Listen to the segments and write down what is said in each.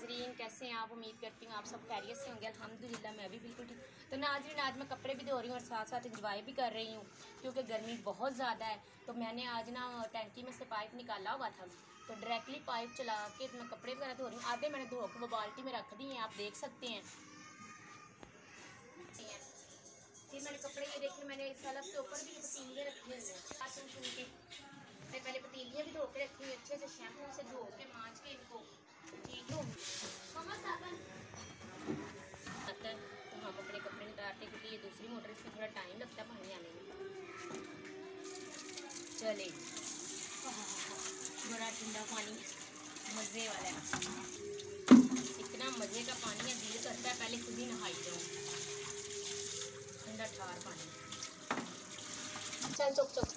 नाजरीन, कैसे हैं आप? उम्मीद करती हूँ आप सब खैरियत से होंगे। अल्हम्दुलिल्लाह, मैं भी बिल्कुल ठीक। तो नाजरीन, आज मैं कपड़े भी धो रही हूँ और साथ साथ इंजॉय भी कर रही हूँ, क्योंकि गर्मी बहुत ज़्यादा है। तो मैंने आज ना टैंकी में से पाइप निकाला हुआ था। तो डायरेक्टली पाइप चला के मैं कपड़े वगैरह धो रही हूँ। आधे मैंने धो के वो बाल्टी में रख दी हैं, आप देख सकते हैं। फिर मैंने कपड़े ये देखे मैंने सलफ के ऊपर भी पतीले रखे हुए हैं। पहले पतीलियाँ भी धो के रखी हुई अच्छे से शैम्पू से धो के थोड़ा टाइम लगता है पानी आने में। चले। बड़ा ठंडा पानी, मज़े वाला है। इतना मज़े का पानी है, दिल करता है, पहले खुद ही नहाई जाऊँ। ठंडा ठार पानी। चल, चुक चुक।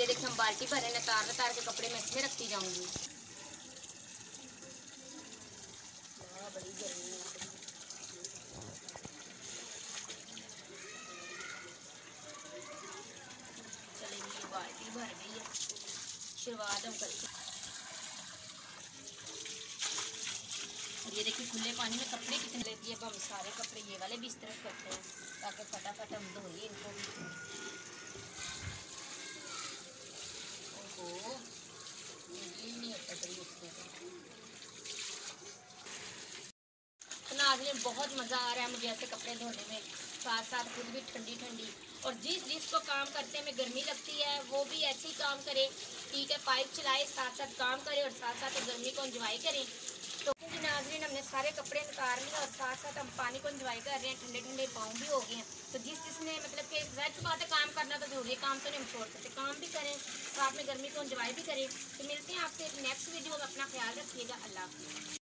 ये देखिए हम बाल्टी भरे न तार तार के कपड़े मैं इसमें रखती जाऊँगी बड़ी गर्मी है चलेगी ये बाल्टी भर गई है शुरुआत और ये देखिए खुले पानी में कपड़े कितने लेती है अब हम सारे कपड़े, ये वाले भी इस तरफ़ करते हैं, ताकि फटाफट हम धोइए इनको भी। तो। बहुत मज़ा आ रहा है मुझे ऐसे कपड़े धोने में। साथ साथ खुद भी ठंडी ठंडी और जिस जिसको काम करते में गर्मी लगती है, वो भी ऐसे ही काम करे। ठीक है, पाइप चलाए साथ साथ काम करें और साथ साथ गर्मी को इंजॉय करें। तो नाजरीन, हमने सारे कपड़े निकाल लिए और साथ साथ हम पानी को इंजॉय कर रहे हैं। ठंडे ठंडे पाँव भी हो गए हैं। तो जिस जिसने मतलब कि ज़ाहिर बात है काम करना तो ज़रूरी काम तो नहीं हम छोड़ सकते। काम भी करें, साथ में गर्मी को इंजॉय भी करें। तो मिलते हैं आपसे नेक्स्ट वीडियो में। अपना ख्याल रखिएगा। अल्लाह